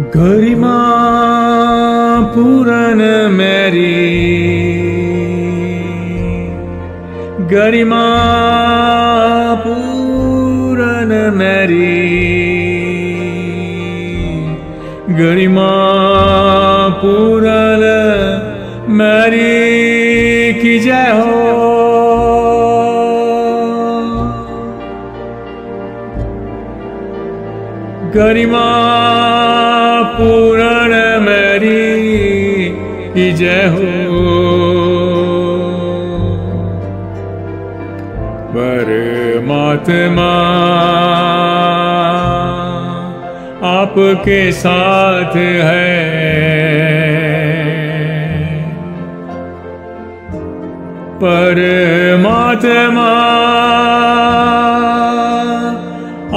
गरिमा पूरन मेरी। गरिमा पूरन मेरी। गरिमा पूरन मेरी की जय हो। गरिमा पूरण मेरी की जय हो। परमात्मा आपके साथ है। पर परमात्मा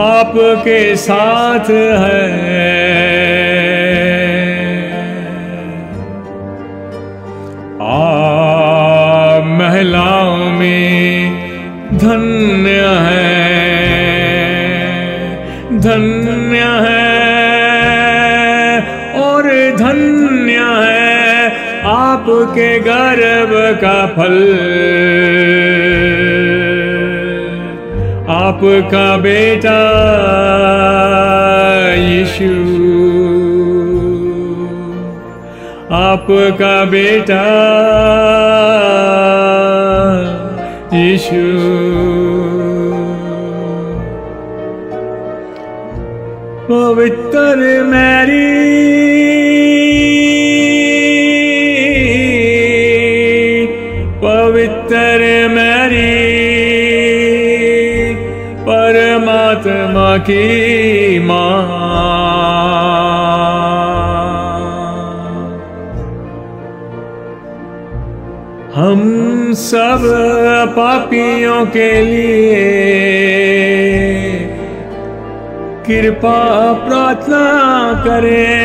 आपके साथ है। महिलाओं में धन्य है धन्य है, और धन्य है आपके गर्भ का फल। आपका बेटा यीशु, आपका बेटा यीशु पवित्र मैरी। पवित्र मैरी। परमात्मा की माँ। हम सब पापियों के लिए कृपा प्रार्थना करें।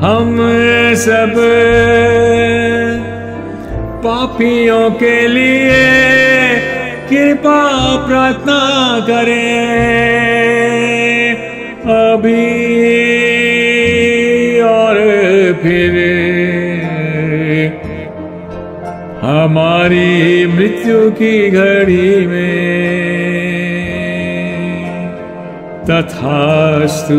हम सब पापियों के लिए कृपा प्रार्थना करें। अभी और फिर हमारी मृत्यु की घड़ी में तथास्तु।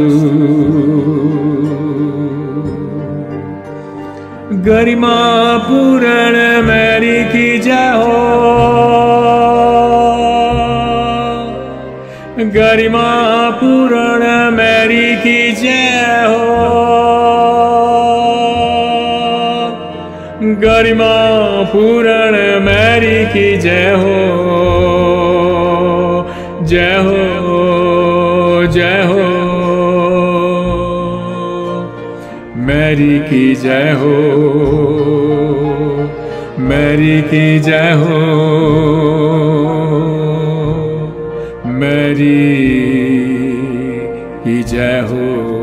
गरिमा पूरण मैरी की जय हो गरिमा पूरण मैरी की जय हो गरिमा पूरण मैरी की जय हो। जय हो जय हो। मैरी की जय हो, मैरी की जय हो। मैरी की जय हो।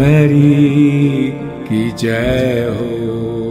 मैरी की जय हो।